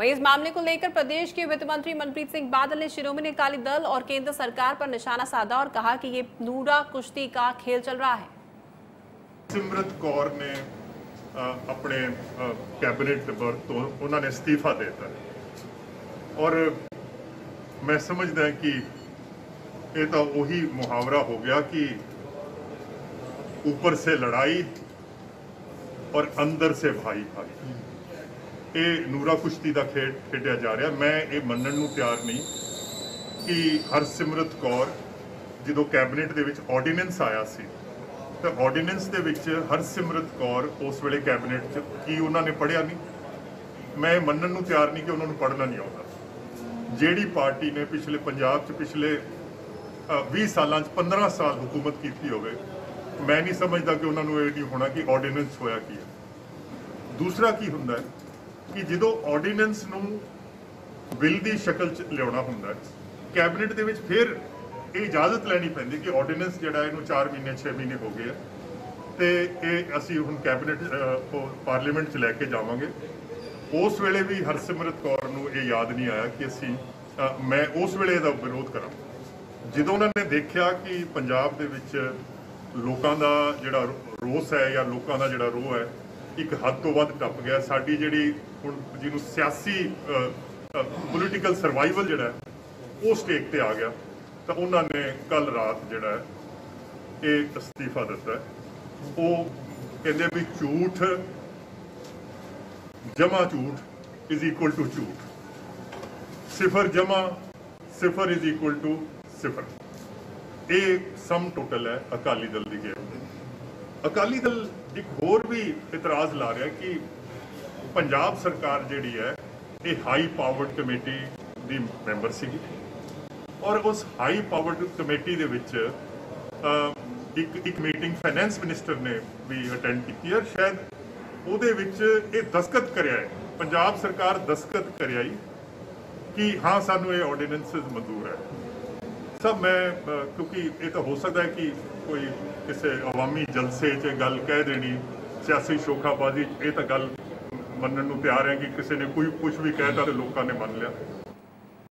वहीं इस मामले को लेकर प्रदेश के वित्त मंत्री मनप्रीत सिंह बादल ने शिरोमणि अकाली दल और केंद्र सरकार पर निशाना साधा और कहा कि ये नूरा कुश्ती का खेल चल रहा है ਸਿਮਰਤ ਕੌਰ ਨੇ ਅ, ਆਪਣੇ ਅ, ਕੈਬਨਿਟ ਨੰਬਰ ਤੋਂ ਉਹਨਾਂ ਨੇ ਅਸਤੀਫਾ ਦੇ ਦਿੱਤਾ ਔਰ ਮੈਂ ਸਮਝਦਾ ਕਿ ਇਹ ਤਾਂ ਉਹੀ ਮੁਹਾਵਰਾ ਹੋ ਗਿਆ ਕਿ ऊपर से लड़ाई ਔਰ ਅੰਦਰ ਸੇ ਭਾਈ ਭਾਈ ਇਹ ਨੂਰਾ ਕੁਸ਼ਤੀ ਦਾ ਖੇਡ ਖੇਡਿਆ ਜਾ ਰਿਹਾ। ਮੈਂ ਇਹ ਮੰਨਣ ਨੂੰ ਤਿਆਰ ਨਹੀਂ ਕਿ ਹਰਸਿਮਰਤ ਕੌਰ ਜਦੋਂ ਕੈਬਨਿਟ ਦੇ ਵਿੱਚ ਆਰਡੀਨੈਂਸ ਆਇਆ ਸੀ ਤਾਂ ਆਰਡੀਨੈਂਸ ਦੇ ਵਿੱਚ ਹਰਸਿਮਰਤ ਕੌਰ ਉਸ ਵੇਲੇ ਕੈਬਨਿਟ 'ਚ ਕੀ ਉਹਨਾਂ ਨੇ ਪੜ੍ਹਿਆ ਨਹੀਂ? ਮੈਂ ਇਹ ਮੰਨਣ ਨੂੰ ਤਿਆਰ ਨਹੀਂ ਕਿ ਉਹਨਾਂ ਨੂੰ ਪੜ੍ਹਨਾ ਨਹੀਂ ਆਉਂਦਾ। ਜਿਹੜੀ ਪਾਰਟੀ ਨੇ ਪਿਛਲੇ ਪੰਜਾਬ 'ਚ ਪਿਛਲੇ ਅ, 20 ਸਾਲਾਂ 'ਚ 15 ਸਾਲ ਹਕੂਮਤ ਕੀਤੀ ਹੋਵੇ ਮੈਂ ਨਹੀਂ ਸਮਝਦਾ ਕਿ ਉਹਨਾਂ ਨੂੰ ਇਹ ਨਹੀਂ ਹੋਣਾ ਕਿ ਆਰਡੀਨੈਂਸ ਹੋਇਆ ਕੀ ਹੈ। ਦੂਸਰਾ ਕੀ ਹੁੰਦਾ ਹੈ? ਕਿ ਜਦੋਂ ਆਰਡੀਨੈਂਸ ਨੂੰ ਬਿੱਲ ਦੀ ਸ਼ਕਲ 'ਚ ਲਿਆਉਣਾ ਹੁੰਦਾ ਹੈ, ਕੈਬਨਿਟ ਦੇ ਵਿੱਚ ਫਿਰ ਇਹ ਇਜਾਜ਼ਤ ਲੈਣੀ ਪੈਂਦੀ ਕਿ ਆਰਡੀਨੈਂਸ ਜਿਹੜਾ ਇਹਨੂੰ 4 ਮਹੀਨੇ 6 ਮਹੀਨੇ ਹੋ ਗਏ ਆ। ਤੇ ਇਹ ਅਸੀਂ ਹੁਣ ਕੈਬਨਿਟ ਪਾਰਲੀਮੈਂਟ 'ਚ ਲੈ ਕੇ ਜਾਵਾਂਗੇ। ਉਸ ਵੇਲੇ ਵੀ ਹਰਸਿਮਰਤ ਕੌਰ ਨੂੰ ਇਹ ਯਾਦ ਨਹੀਂ ਆਇਆ ਕਿ ਅਸੀਂ ਮੈਂ ਉਸ ਵੇਲੇ ਇਹਦਾ ਵਿਰੋਧ ਕਰਾਂ। ਜਦੋਂ ਉਹਨਾਂ ਨੇ ਦੇਖਿਆ ਕਿ ਪੰਜਾਬ ਦੇ ਵਿੱਚ ਲੋਕਾਂ ਦਾ ਜਿਹੜਾ ਰੋਸ ਹੈ ਜਾਂ ਲੋਕਾਂ ਦਾ ਜਿਹੜਾ ਰੋਹ ਹੈ ਇੱਕ ਹੱਦ ਤੋਂ ਵੱਧ ਟੱਪ ਗਿਆ। ਸਾਡੀ ਜਿਹੜੀ ਹੁਣ ਜਿਹਨੂੰ ਸਿਆਸੀ ਪੋਲੀਟੀਕਲ ਸਰਵਾਈਵਲ ਜਿਹੜਾ ਉਹ ਸਟੇਕ ਤੇ ਆ ਗਿਆ। ਤਾਂ ਉਹਨਾਂ ਨੇ ਕੱਲ ਰਾਤ ਜਿਹੜਾ ਇਹ ਅਸਤੀਫਾ ਦਿੱਤਾ ਉਹ ਕਹਿੰਦੇ ਵੀ ਝੂਠ, ਜਮਾ ਝੂਠ ਇਜ਼ ਇਕੁਅਲ ਟੂ ਝੂਠ। ਸਿਫਰ ਜਮਾ, ਸਿਫਰ ਇਜ਼ ਇਕੁਅਲ ਟੂ ਸਿਫਰ। ਇਹ ਸਮ ਟੋਟਲ ਹੈ ਅਕਾਲੀ ਦਲ ਦੀ ਗੇਮ ਅਕਾਲੀ ਦਲ ਇੱਕ ਹੋਰ ਵੀ ਇਤਰਾਜ਼ ਲਾ ਰਿਹਾ ਕਿ ਪੰਜਾਬ ਸਰਕਾਰ ਜਿਹੜੀ ਹੈ, ਇਹ ਹਾਈ ਪਾਵਰਡ ਕਮੇਟੀ ਦੀ ਮੈਂਬਰ ਸੀਗੀ ਔਰ ਉਸ ਹਾਈ ਪਾਵਰਡ ਕਮੇਟੀ ਦੇ ਵਿੱਚ ਇੱਕ ਇੱਕ ਮੀਟਿੰਗ ਫਾਈਨੈਂਸ ਮਿਨਿਸਟਰ ਨੇ ਵੀ ਅਟੈਂਡ ਕੀਤੀ ਹੈ ਸ਼ਾਇਦ ਉਹਦੇ ਵਿੱਚ ਇਹ ਦਸਖਤ ਕਰਿਆ ਹੈ, ਪੰਜਾਬ ਸਰਕਾਰ ਦਸਖਤ ਕਰਿਆ ਹੀ ਕਿ ਹਾਂ, ਸਾਨੂੰ ਇਹ ਆਰਡੀਨੈਂਸਸ ਮਨਜ਼ੂਰ ਹੈ। ਸਭ ਮੈਂ ਕਿਉਂਕਿ ਇਹ ਤਾਂ ਹੋ ਸਕਦਾ ਹੈ ਕਿ ਕੋਈ ਕਿਸੇ ਆਵਾਮੀ ਜਲਸੇ 'ਚ ਗੱਲ ਕਹਿ ਦੇਣੀ, ਸਿਆਸੀ ਸ਼ੋਖਾਬਾਜ਼ੀ ਇਹ ਤਾਂ ਗੱਲ ਮੰਨਣ ਨੂੰ ਤਿਆਰ ਹੈ ਕਿ ਕਿਸੇ ਨੇ ਕੋਈ ਕੁਝ ਵੀ ਕਹਿਤਾ ਤੇ ਲੋਕਾਂ ਨੇ ਮੰਨ ਲਿਆ।